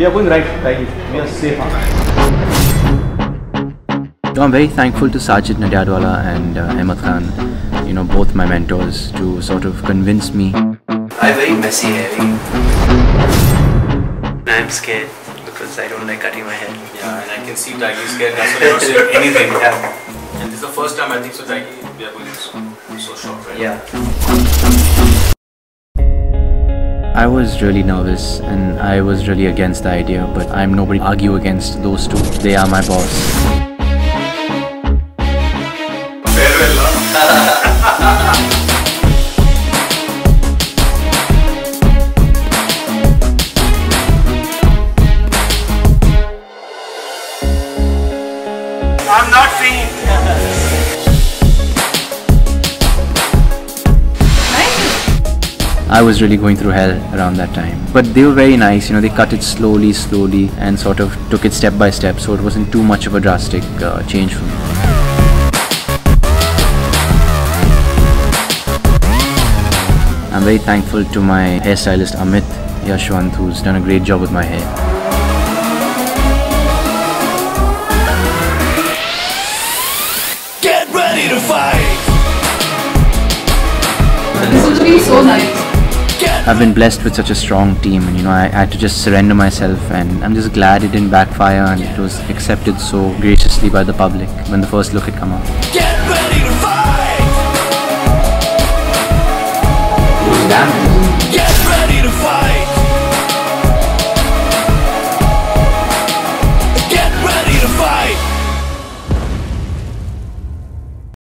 We are going right, right. We are safe. So I'm very thankful to Sajid Nadiadwala and uh, Ahmed Khan, you know, both my mentors, to sort of convince me. I have very messy hair. I'm scared because I don't like cutting my hair. Yeah, and I can see Tiger is scared. That's why you're not saying anything. Yeah. And this is the first time I think so. Tiger, we are going so, so short, right? Yeah. I was really nervous and I was really against the idea, but I'm nobody argue against those two. They are my boss. I'm not free. I was really going through hell around that time. But they were very nice, you know, they cut it slowly, slowly, and sort of took it step by step, so it wasn't too much of a drastic uh, change for me. I'm very thankful to my hairstylist Amit Yashwant, who's done a great job with my hair. Get ready to fight! This will be so nice. I've been blessed with such a strong team, and you know, I had to just surrender myself, and I'm just glad it didn't backfire and it was accepted so graciously by the public when the first look had come out. Get ready to fight! Damn.